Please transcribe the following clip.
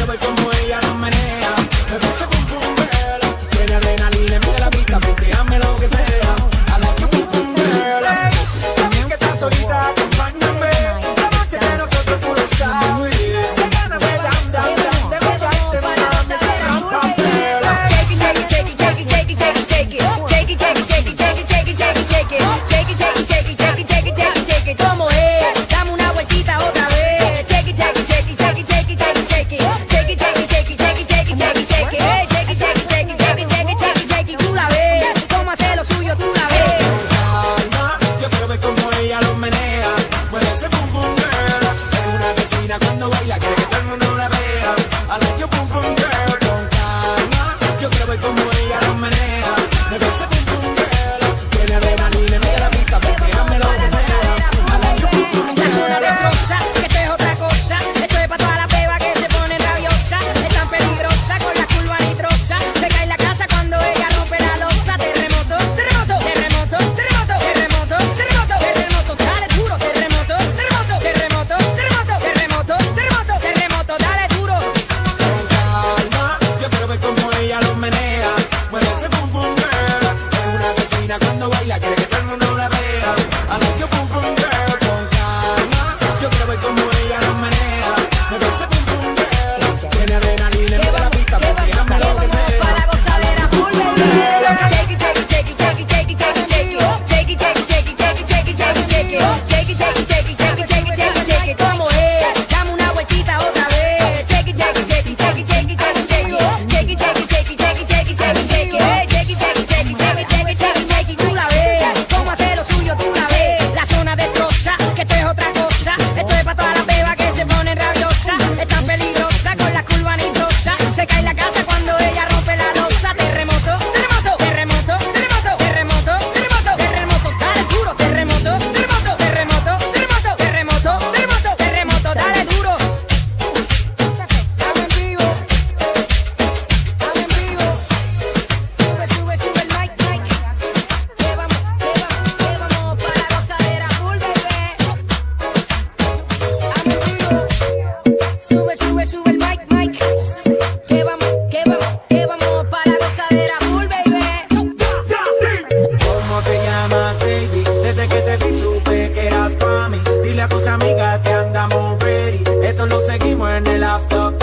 sabe cómo es. Reggaetón no la after